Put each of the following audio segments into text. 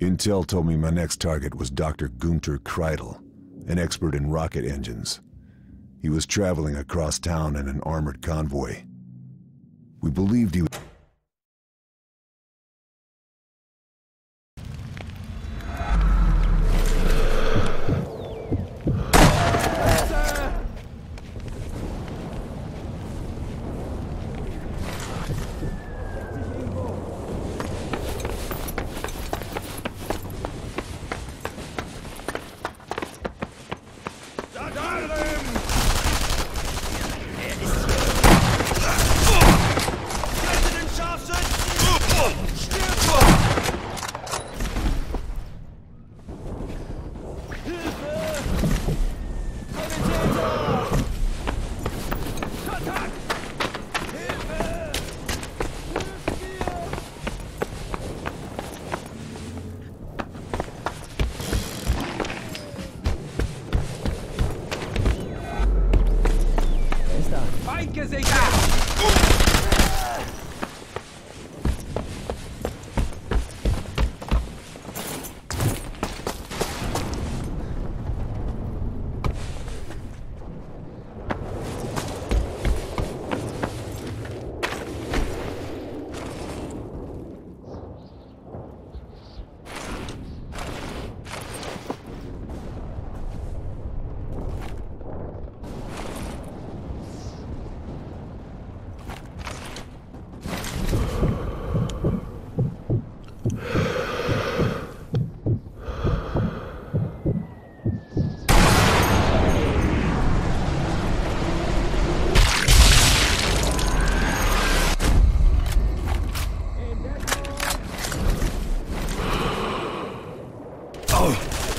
Intel told me my next target was Dr. Gunter Kreidel, an expert in rocket engines. He was traveling across town in an armored convoy. We believed he Er Oh!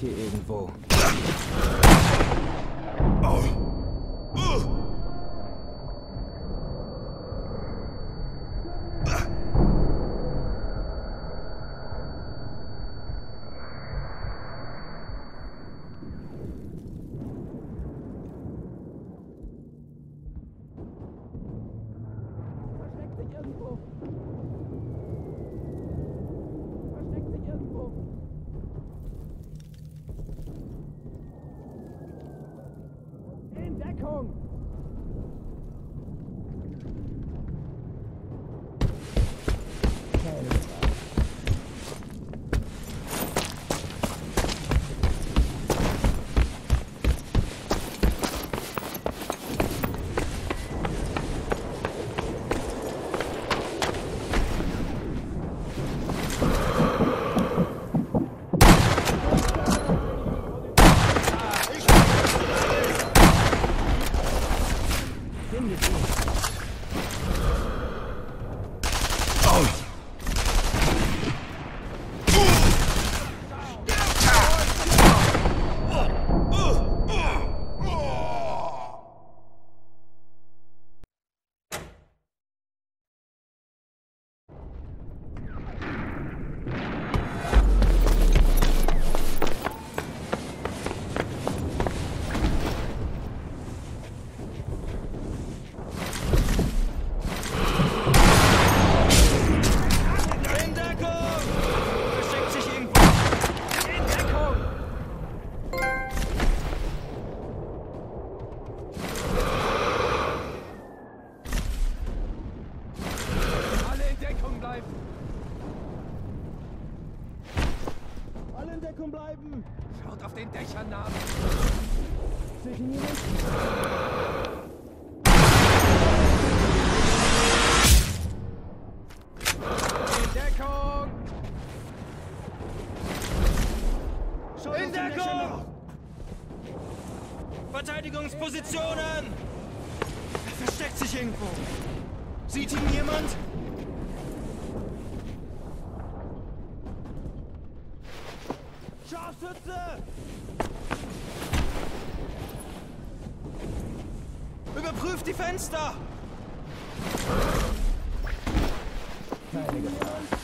Hier irgendwo. Deckung bleiben! Schaut auf den Dächern nach! Verteidigungspositionen! Er versteckt sich irgendwo. Sieht ihn jemand? Scharfschütze! Überprüft die Fenster! Keine Gefahr.